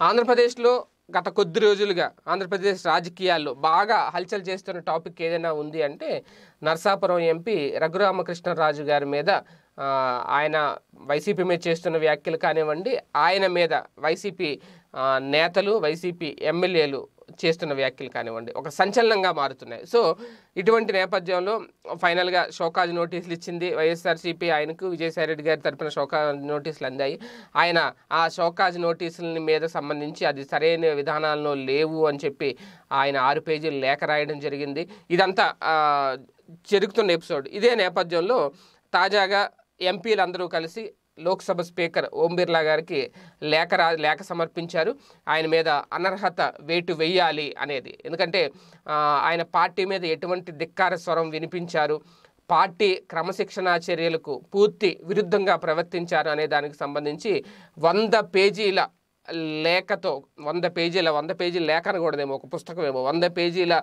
ఆంధ్రప్రదేశ్లో గత కొద్ది రోజులుగా ఆంధ్రప్రదేశ్ రాజకీయాల్లో బాగా హల్చల్ చేస్తున్న టాపిక్ ఏదైనా ఉంది అంటే నర్సాపురం ఎంపీ రఘురామకృష్ణరాజు గారి మీద ఆయన వైసీపీ మీద చేస్తున్న వ్యాఖ్యలు కానివ్వండి ఆయన మీద వైసీపీ నేతలు వైసీపీ ఎమ్మెల్యేలు చేస్తున్న వ్యాఖ్యలు కానివ్వండి ఒక సంచలనంగా మారుతున్నాయి. సో ఇటువంటి నేపథ్యంలో ఫైనల్గా షోకాజ్ నోటీసులు ఇచ్చింది వైఎస్ఆర్సీపీ ఆయనకు విజయసాయిరెడ్డి గారి తరపున షోకాజ్ నోటీసులు అందాయి. ఆయన ఆ షోకాజ్ నోటీసుల మీద సంబంధించి అది సరైన విధానాల్లో లేవు అని చెప్పి ఆయన ఆరు పేజీలు లేఖ రాయడం జరిగింది. ఇదంతా జరుగుతున్న ఎపిసోడ్. ఇదే నేపథ్యంలో తాజాగా ఎంపీలందరూ కలిసి లోక్సభ స్పీకర్ ఓం బిర్లా గారికి లేఖ రా లేఖ సమర్పించారు. ఆయన మీద అనర్హత వేటు వెయ్యాలి అనేది. ఎందుకంటే ఆయన పార్టీ మీద ఎటువంటి ధిక్కార స్వరం వినిపించారు. పార్టీ క్రమశిక్షణా చర్యలకు పూర్తి విరుద్ధంగా ప్రవర్తించారు అనే దానికి సంబంధించి వంద పేజీల లేఖతో వంద పేజీల వంద పేజీల లేఖను కూడా ఏమో ఒక పుస్తకం ఏమో వంద పేజీల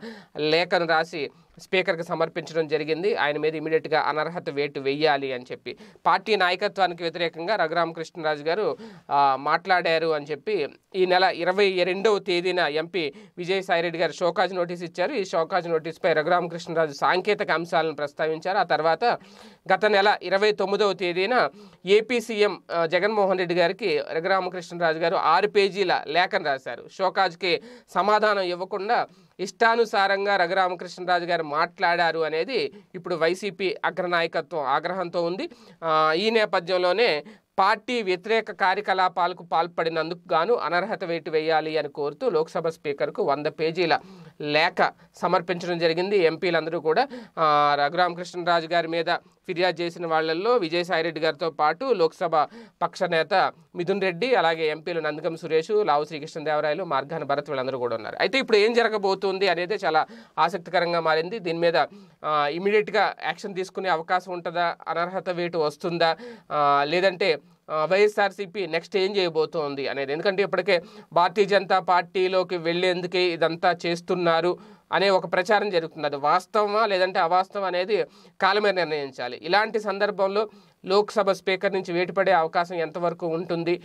లేఖను రాసి స్పీకర్కి సమర్పించడం జరిగింది. ఆయన మీద ఇమీడియట్గా అనర్హత వేటు వెయ్యాలి అని చెప్పి. పార్టీ నాయకత్వానికి వ్యతిరేకంగా రఘురామకృష్ణరాజు గారు మాట్లాడారు అని చెప్పి ఈ నెల ఇరవై రెండవ తేదీన ఎంపీ విజయసాయిరెడ్డి గారు షోకాజ్ నోటీస్ ఇచ్చారు. ఈ షోకాజ్ నోటీస్పై రఘురామకృష్ణరాజు సాంకేతిక అంశాలను ప్రస్తావించారు. ఆ తర్వాత గత నెల ఇరవై తొమ్మిదవ తేదీన ఏపీ సీఎం జగన్మోహన్ రెడ్డి గారికి రఘురామకృష్ణరాజు గారు ఆరు పేజీల లేఖను రాశారు. షోకాజ్కి సమాధానం ఇవ్వకుండా ఇష్టానుసారంగా రఘురామకృష్ణరాజు గారు మాట్లాడారు అనేది ఇప్పుడు వైసీపీ అగ్రనాయకత్వం ఆగ్రహంతో ఉంది. ఈ నేపథ్యంలోనే పార్టీ వ్యతిరేక కార్యకలాపాలకు పాల్పడినందుకు గాను అనర్హత వేటు వేయాలి అని కోరుతూ లోక్సభ స్పీకర్కు వంద పేజీల లేఖ సమర్పించడం జరిగింది. ఎంపీలందరూ కూడా ఆ, రఘురామకృష్ణరాజు గారి మీద ఫిర్యాదు చేసిన వాళ్ళల్లో విజయసాయిరెడ్డి గారితో పాటు లోక్సభ పక్ష నేత మిథున్ రెడ్డి అలాగే ఎంపీలు నందకం సురేష్ లావు శ్రీకృష్ణదేవరాయలు మార్గాన భరత్ వీళ్ళందరూ కూడా ఉన్నారు. అయితే ఇప్పుడు ఏం జరగబోతుంది అనేది చాలా ఆసక్తికరంగా మారింది. దీని మీద ఇమీడియట్గా యాక్షన్ తీసుకునే అవకాశం ఉంటుందా? అనర్హత వేటు వస్తుందా? లేదంటే వైఎస్ఆర్సీపీ నెక్స్ట్ ఏం చేయబోతోంది అనేది. ఎందుకంటే ఇప్పటికే భారతీయ జనతా పార్టీలోకి వెళ్ళేందుకే ఇదంతా చేస్తున్నారు అనే ఒక ప్రచారం జరుగుతుంది. అది వాస్తవమా లేదంటే అవాస్తవం అనేది కాలమే నిర్ణయించాలి. ఇలాంటి సందర్భంలో లోక్సభ స్పీకర్ నుంచి వేటుపడే అవకాశం ఎంతవరకు ఉంటుంది?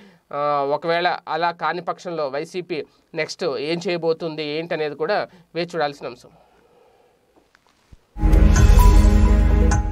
ఒకవేళ అలా కాని పక్షంలో వైసీపీ నెక్స్ట్ ఏం చేయబోతుంది ఏంటి అనేది కూడా వేచి చూడాల్సిన అంశం.